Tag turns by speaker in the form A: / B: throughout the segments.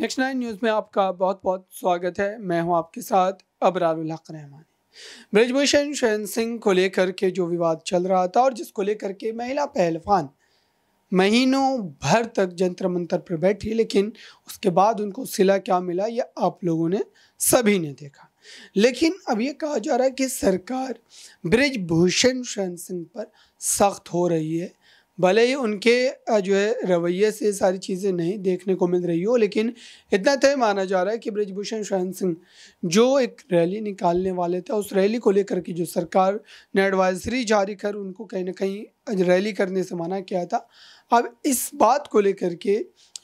A: Next nine news में आपका बहुत बहुत स्वागत है। मैं हूँ आपके साथ अबरारुल रहमान। ब्रजभूषण शरण सिंह को लेकर के जो विवाद चल रहा था और जिसको लेकर के महिला पहलवान महीनों भर तक जंतर मंतर पर बैठी, लेकिन उसके बाद उनको सिला क्या मिला यह आप लोगों ने सभी ने देखा। लेकिन अब ये कहा जा रहा है कि सरकार ब्रजभूषण शरण सिंह पर सख्त हो रही है। भले ही उनके जो है, रवैये से सारी चीज़ें नहीं देखने को मिल रही हो, लेकिन इतना तय माना जा रहा है कि ब्रजभूषण शरण सिंह जो एक रैली निकालने वाले थे, उस रैली को लेकर के जो सरकार ने एडवाइजरी जारी कर, उनको कहीं ना कहीं रैली करने से मना किया था। अब इस बात को लेकर के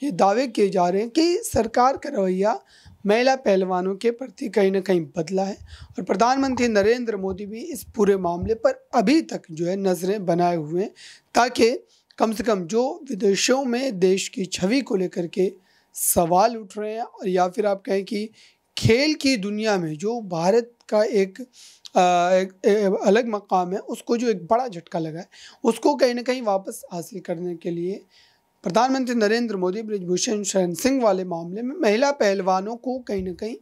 A: ये दावे किए जा रहे हैं कि सरकार का रवैया महिला पहलवानों के प्रति कहीं ना कहीं बदला है और प्रधानमंत्री नरेंद्र मोदी भी इस पूरे मामले पर अभी तक जो है नज़रें बनाए हुए हैं ताकि कम से कम जो विदेशों में देश की छवि को लेकर के सवाल उठ रहे हैं और या फिर आप कहें कि खेल की दुनिया में जो भारत का एक, आ, एक, एक अलग मकाम है उसको जो एक बड़ा झटका लगा है उसको कहीं ना कहीं वापस हासिल करने के लिए प्रधानमंत्री नरेंद्र मोदी ब्रिजभूषण शरण सिंह वाले मामले में महिला पहलवानों को कहीं ना कहीं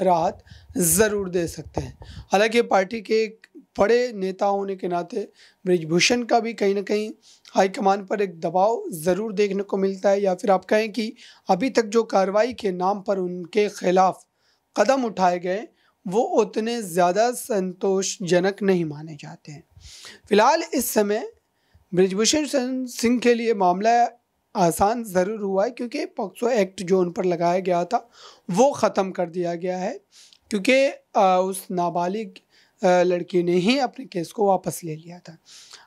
A: राहत ज़रूर दे सकते हैं। हालाँकि पार्टी के एक बड़े नेता होने के नाते ब्रिजभूषण का भी कहीं ना कहीं हाईकमान पर एक दबाव ज़रूर देखने को मिलता है या फिर आप कहें कि अभी तक जो कार्रवाई के नाम पर उनके खिलाफ कदम उठाए गए, वो उतने ज़्यादा संतोषजनक नहीं माने जाते हैं। फ़िलहाल इस समय ब्रिजभूषण सिंह के लिए मामला आसान ज़रूर हुआ है, क्योंकि पॉक्सो एक्ट जो उन पर लगाया गया था, वो ख़त्म कर दिया गया है, क्योंकि उस नाबालिग लड़की ने ही अपने केस को वापस ले लिया था।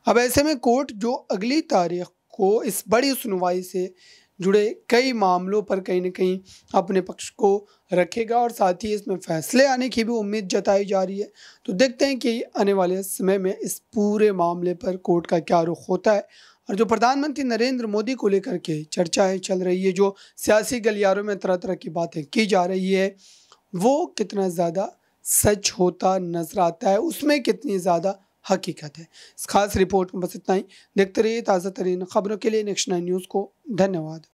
A: अब ऐसे में कोर्ट जो अगली तारीख को इस बड़ी सुनवाई से जुड़े कई मामलों पर कहीं ना कहीं अपने पक्ष को रखेगा और साथ ही इसमें फैसले आने की भी उम्मीद जताई जा रही है। तो देखते हैं कि आने वाले समय में इस पूरे मामले पर कोर्ट का क्या रुख होता है और जो प्रधानमंत्री नरेंद्र मोदी को लेकर के चर्चाएँ चल रही है, जो सियासी गलियारों में तरह तरह की बातें की जा रही है, वो कितना ज़्यादा सच होता नज़र आता है, उसमें कितनी ज़्यादा हकीकत है। इस खास रिपोर्ट में बस इतना ही। देखते रहिए ताज़ा तरीन खबरों के लिए नेक्स्ट नाइन न्यूज़ को धन्यवाद।